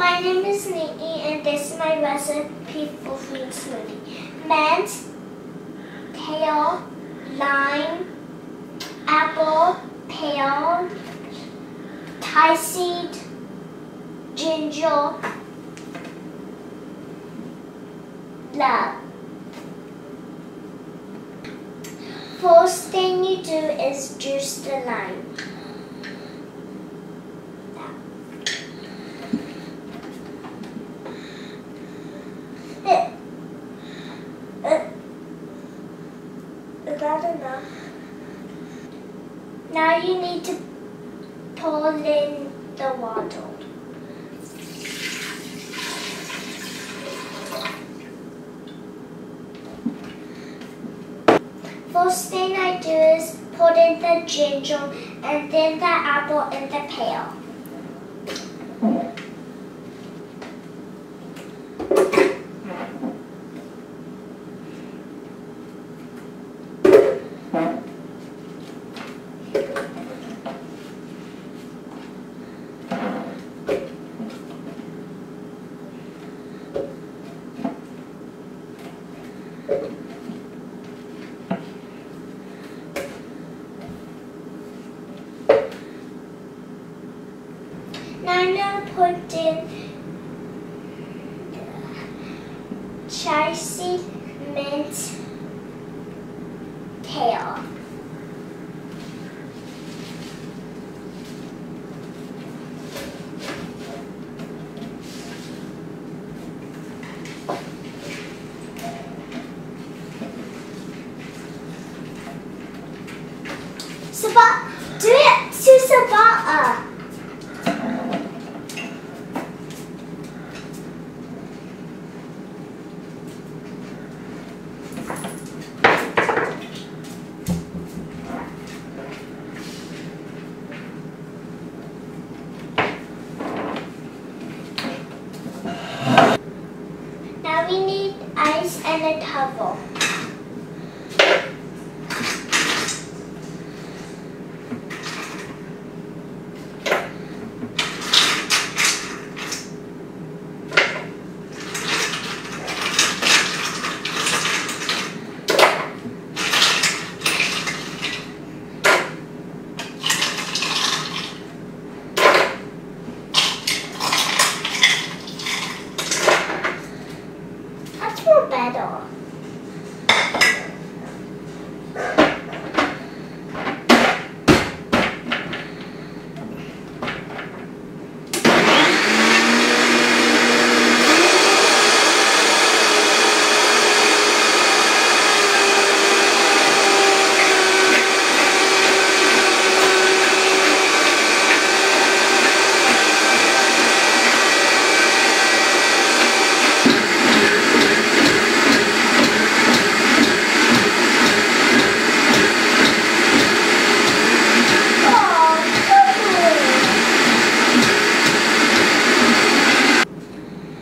My name is Nikki and this is my recipe for fruit smoothie. Mint, kale, lime, apple, pear, Thai seed, ginger, love. First thing you do is juice the lime. That enough? Now you need to pour in the water. First thing I do is put in the ginger and then the apple in the pear. Gonna put in chai seed, mint, kale. Sabah, do it to Sabah. Uh, Now we and a towel. That's more better.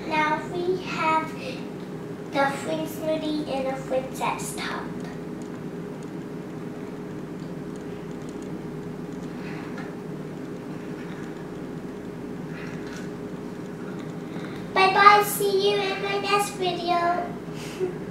Now we have the fruit smoothie in princess cup. Bye bye, see you in my next video.